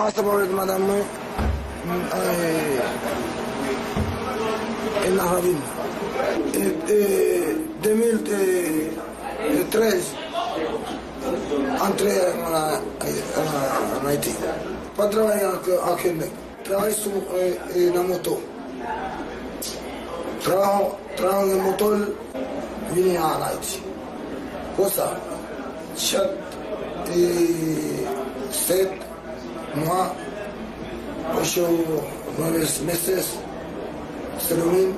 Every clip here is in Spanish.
مؤثر موارد مدعمة الآخرين 2013 entré en, Haití para trabajar aquí en México. Trabajé en la moto. Trabajo, trabajo en el motor, vine a Haití. Cosa, chat, set, moi, ocho, nueve meses, mil,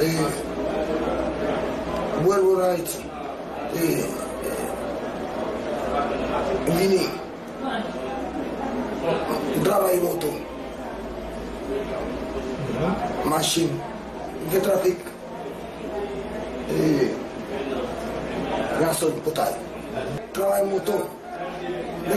eh, vuelvo a Haití. Eh, eh, vine, trabajo en moto, machine, de tráfico, eh, gasoil potable. Trabajo en moto, me